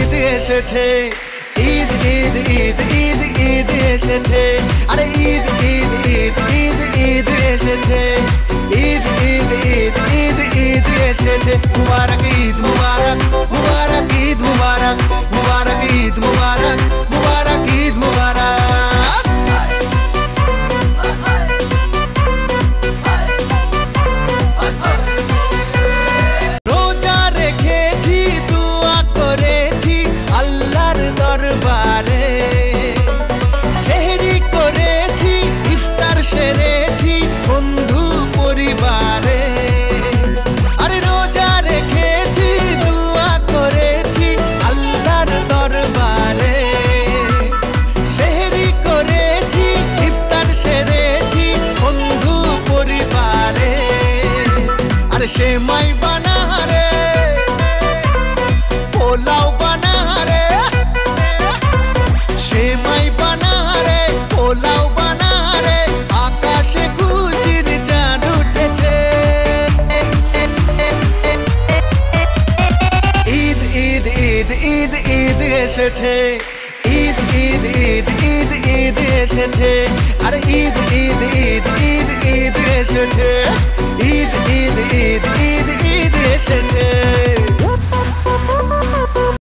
ঈদ এসেছে। ঈদ ঈদ ঈদ ঈদ ঈদ এসেছে। আরে ঈদ ঈদ ঈদ ঈদ ঈদ এসেছে। ঈদ ঈদ ঈদ ঈদ ঈদ এসেছে। মুবারক ঈদ, মুবারক আরে সে মাই বানাহারে পোলাও বানাহারে সে মাই বানাহারে পোলাও বানাহারে আকাশে খুশির চাঁদ উঠেছে। ঈদ ঈদ ঈদ ঈদ ঈদ এসেছে। ঈদ ঈদ ঈদ ঈদ ঈদ এসেছে আরে ঈদ ঈদ ঈদ ঈদ ঈদ এসেছে ঈদ ঈদ ঈদ ঈদ ঈদ এসেছে